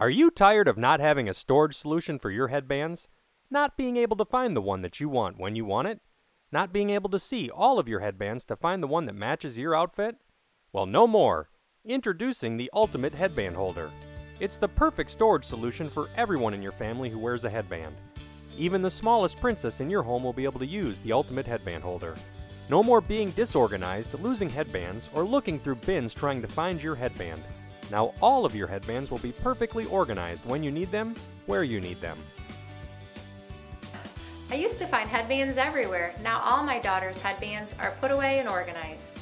Are you tired of not having a storage solution for your headbands? Not being able to find the one that you want when you want it? Not being able to see all of your headbands to find the one that matches your outfit? Well, no more. Introducing the Ultimate Headband Holder. It's the perfect storage solution for everyone in your family who wears a headband. Even the smallest princess in your home will be able to use the Ultimate Headband Holder. No more being disorganized, losing headbands, or looking through bins trying to find your headband. Now all of your headbands will be perfectly organized when you need them, where you need them. I used to find headbands everywhere. Now all my daughter's headbands are put away and organized.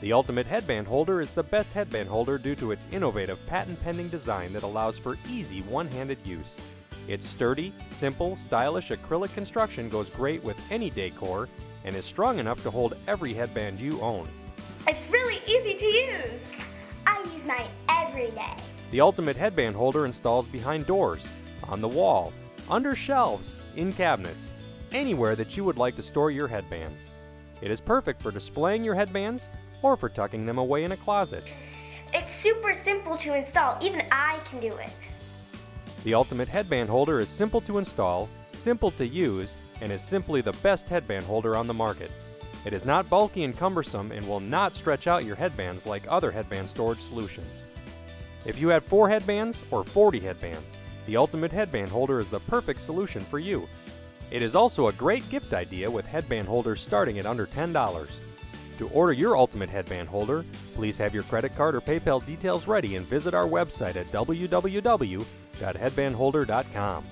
The Ultimate Headband Holder is the best headband holder due to its innovative patent-pending design that allows for easy one-handed use. Its sturdy, simple, stylish acrylic construction goes great with any decor and is strong enough to hold every headband you own. It's really easy to use. The Ultimate Headband Holder installs behind doors, on the wall, under shelves, in cabinets, anywhere that you would like to store your headbands. It is perfect for displaying your headbands or for tucking them away in a closet. It's super simple to install. Even I can do it. The Ultimate Headband Holder is simple to install, simple to use, and is simply the best headband holder on the market. It is not bulky and cumbersome and will not stretch out your headbands like other headband storage solutions. If you have 4 headbands or 40 headbands, the Ultimate Headband Holder is the perfect solution for you. It is also a great gift idea with headband holders starting at under $10. To order your Ultimate Headband Holder, please have your credit card or PayPal details ready and visit our website at www.headbandholder.com.